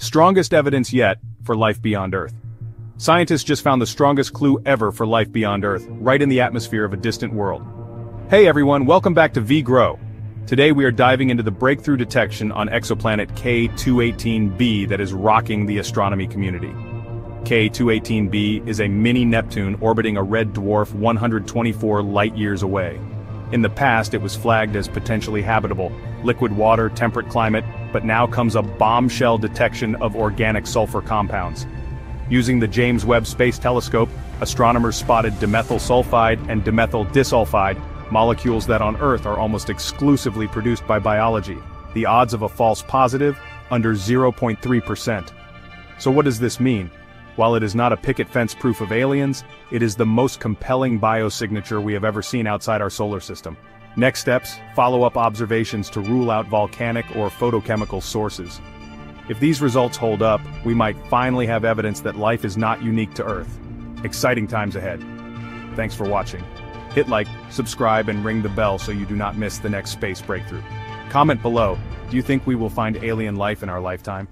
Strongest evidence yet for life beyond Earth. Scientists just found the strongest clue ever for life beyond Earth, right in the atmosphere of a distant world. Hey everyone, welcome back to VGrow. Today we are diving into the breakthrough detection on exoplanet K2-18b that is rocking the astronomy community. K2-18b is a mini Neptune orbiting a red dwarf 124 light-years away. In the past it was flagged as potentially habitable, liquid water, temperate climate, but now comes a bombshell detection of organic sulfur compounds. Using the James Webb Space Telescope, astronomers spotted dimethyl sulfide and dimethyl disulfide, molecules that on Earth are almost exclusively produced by biology. The odds of a false positive, under 0.3%. So what does this mean? While it is not a picket fence proof of aliens, it is the most compelling biosignature we have ever seen outside our solar system. Next steps, follow-up observations to rule out volcanic or photochemical sources. If these results hold up, we might finally have evidence that life is not unique to Earth. Exciting times ahead. Thanks for watching. Hit like, subscribe and ring the bell so you do not miss the next space breakthrough. Comment below, do you think we will find alien life in our lifetime?